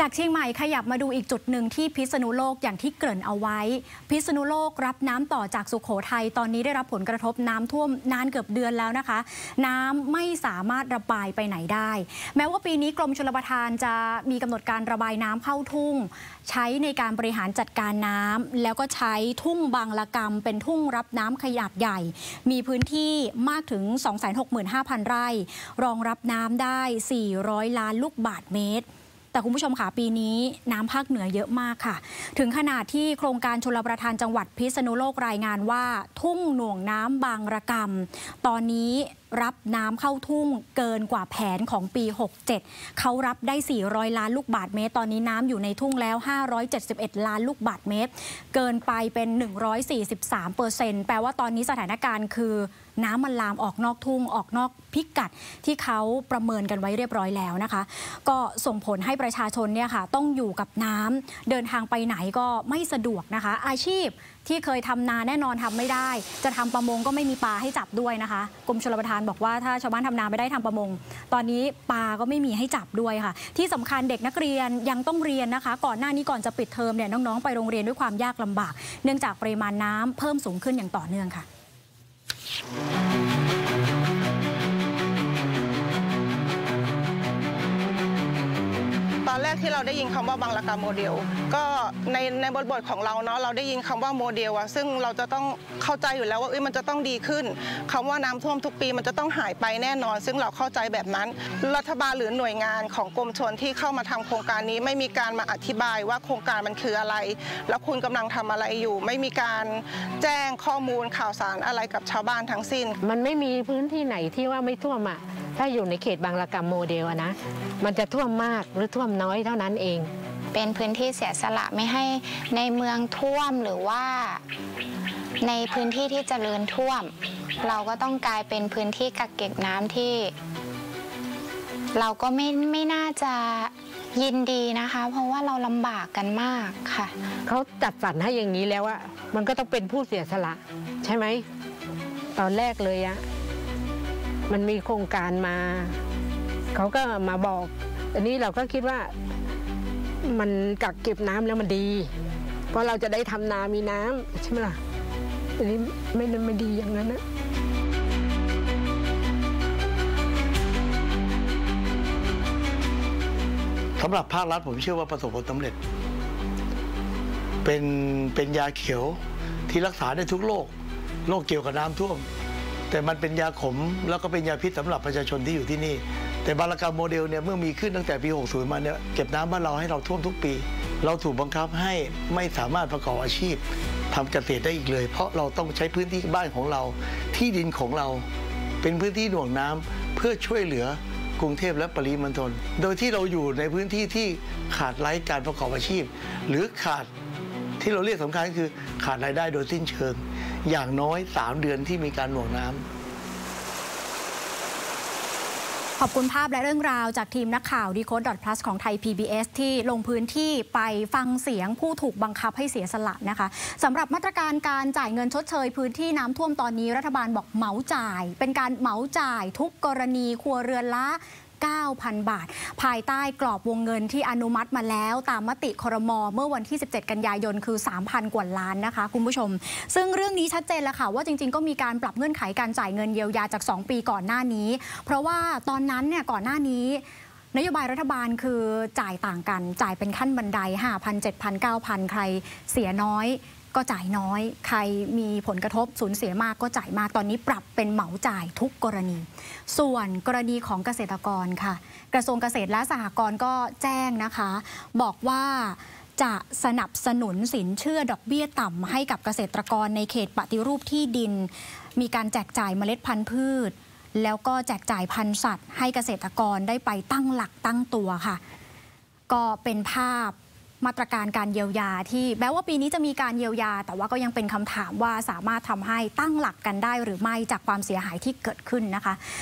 จากเชียงใหม่ขยับมาดูอีกจุดหนึ่งที่พิษณุโลกอย่างที่เกริ่นเอาไว้ พิษณุโลกรับน้ำต่อจากสุขโขทัยตอนนี้ได้รับผลกระทบน้ำท่วมนานเกือบเดือนแล้วนะคะ น้ำไม่สามารถระบายไปไหนได้ แม้ว่าปีนี้กรมชลประทานจะมีกำหนดการระบายน้ำเข้าทุ่ง ใช้ในการบริหารจัดการน้ำแล้วก็ใช้ทุ่งบางละกรรม เป็นทุ่งรับน้ำขนาดใหญ่ มีพื้นที่มากถึง 265,000 ไร่ รองรับน้ำได้ 400 ล้านลูกบาทเมตร แต่คุณผู้ชมค่ะปีนี้น้ำภาคเหนือเยอะมากค่ะ ถึงขนาดที่โครงการชลประทานจังหวัดพิษณุโลกรายงานว่า ทุ่งหน่วงน้ำบางระกำตอนนี้รับน้ำเข้าทุ่งเกินกว่าแผนของปี 67 เขารับได้ 400 ล้านลูกบาทเมตร ตอนนี้น้ำอยู่ในทุ่งแล้ว 571 ล้านลูกบาทเมตร เกินไปเป็น 143เปอร์เซ็นต์แปลว่าตอนนี้สถานการณ์คือน้ำมันลามออกนอกทุ่งออกนอกพิกัดที่เขาประเมินกันไว้เรียบร้อยแล้วนะคะ ก็ส่งผลให้ประประชาชนเนี่ยค่ะต้องอยู่กับน้ำเดินทางไปไหนก็ไม่สะดวกนะคะ อาชีพที่เคยทำนาแน่นอนทำไม่ได้ จะทำประมงก็ไม่มีปลาให้จับด้วยนะคะกรมชลประทานบอกว่าถ้าชาวบ้านทำนาไม่ได้ทำประมง ตอนนี้ปลาก็ไม่มีให้จับด้วยค่ะ ที่สำคัญเด็กนักเรียนยังต้องเรียนนะคะ ก่อนหน้านี้ก่อนจะปิดเทอมเนี่ยน้องๆไปโรงเรียนด้วยความยากลำบาก เนื่องจากปริมาณน้ำเพิ่มสูงขึ้นอย่างต่อเนื่องค่ะ อนแรกที่เราได้ยินคำว่าบางละกาโมเดล ก็ในในบทบทของเราเนาะเราได้ยินคำว่าโมเดลอะซึ่งเราจะต้องเข้าใจอยู่แล้วว่าเอ้ยมันจะต้องดีขึ้นคำว่าน้ำท่วมทุกปีมันจะต้องหายไปแน่นอน ซึ่งเราเข้าใจแบบนั้น รัฐบาลหรือหน่วยงานของกรมชนที่เข้ามาทำโครงการนี้ ไม่มีการมาอธิบายว่าโครงการมันคืออะไร แล้วคุณกำลังทำอะไรอยู่ ไม่มีการแจ้งข้อมูลข่าวสารอะไรกับชาวบ้านทั้งสิ้น มันไม่มีพื้นที่ไหนที่ว่าไม่ท่วมอะ ถ้าอยู่ในเขตบางระกำโมเดลอะนะ มันจะท่วมมากหรือท่วมน้อยเท่านั้นเอง เป็นพื้นที่เสียสละไม่ให้ในเมืองท่วมหรือว่าในพื้นที่ที่เจริญท่วม เราก็ต้องกลายเป็นพื้นที่กักเก็บน้ำที่ เราก็ไม่ไม่น่าจะยินดีนะคะ เพราะว่าเราลำบากกันมากค่ะเขาจัดสรรให้อย่างนี้แล้วอะมันก็ต้องเป็นผู้เสียสละ ใช่ไหมตอนแรกเลยอะ มันมีโครงการมาเขาก็มาบอก อันนี้เราก็คิดว่ามันกักเก็บน้ำแล้วมันดี เพราะเราจะได้ทำนามีน้ำใช่ไหมล่ะอันนี้ไม่ไม่ดีอย่างนั้นนะสำหรับภาครัฐผมเชื่อว่าประสบผลสำเร็จ เป็นเป็นยาเขียวที่รักษาได้ทุกโรคโรคเกี่ยวกับน้ำท่วม แต่มันเป็นยาขมแล้วก็เป็นยาพิษสำหรับประชาชนที่อยู่ที่นี่ แต่บารากรรมโมเดลเนี่ยเมื่อมีขึ้นตั้งแต่ปี 60 มาเนี่ยเก็บน้ำบ้านเราให้เราท่วมทุกปี เราถูกบังคับให้ไม่สามารถประกอบอาชีพทำเกษตรได้อีกเลย เพราะเราต้องใช้พื้นที่บ้านของเรา ที่ดินของเรา เป็นพื้นที่หน่วงน้ำเพื่อช่วยเหลือกรุงเทพและปริมณฑล โดยที่เราอยู่ในพื้นที่ที่ขาดไร้การประกอบอาชีพ หรือขาดที่เราเรียกสำคัญคือขาดรายได้โดยสิ้นเชิง อย่างน้อย3เดือนที่มีการหน่วงน้ำขอบคุณภาพและเรื่องราวจากทีมนักข่าวดีโคด plus ของไทย PBS ที่ลงพื้นที่ไปฟังเสียงผู้ถูกบังคับให้เสียสละนะคะสำหรับมาตรการการจ่ายเงินชดเชย พื้นที่น้ำท่วมตอนนี้รัฐบาลบอกเหมาจ่าย เป็นการเหมาจ่ายทุกกรณีครัวเรือนละ 9,000 บาท ภายใต้กรอบวงเงินที่อนุมัติมาแล้ว ตามมติครมเมื่อวันที่ 17 กันยายนคือ 3,000 กว่าล้านนะคะ คุณผู้ชม ซึ่งเรื่องนี้ชัดเจนแล้วค่ะว่าจริง ๆ ก็มีการปรับเงื่อนไขการจ่ายเงินเยียวยาจาก 2 ปีก่อนหน้านี้ เพราะว่าตอนนั้นเนี่ยก่อนหน้านี้นโยบายรัฐบาลคือจ่ายต่างกัน จ่ายเป็นขั้นบันได 5,000 7,000 9,000 ใครเสียน้อย ก็จ่ายน้อย ใครมีผลกระทบสูญเสียมากก็จ่ายมากตอนนี้ปรับเป็นเหมาจ่ายทุกกรณี ส่วนกรณีของเกษตรกรค่ะ กระทรวงเกษตรและสหกรณ์ก็แจ้งนะคะ บอกว่าจะสนับสนุนสินเชื่อดอกเบี้ยต่ำให้กับเกษตรกรในเขตปฏิรูปที่ดิน มีการแจกจ่ายเมล็ดพันธุ์พืช แล้วก็แจกจ่ายพันธุ์สัตว์ ให้เกษตรกรได้ไปตั้งหลักตั้งตัวค่ะ ก็เป็นภาพ มาตรการการเยียวยาที่แม้ว่าปีนี้จะมีการเยียวยา แต่ว่าก็ยังเป็นคำถามว่าสามารถทำให้ตั้งหลักกันได้หรือไม่จากความเสียหายที่เกิดขึ้นนะคะ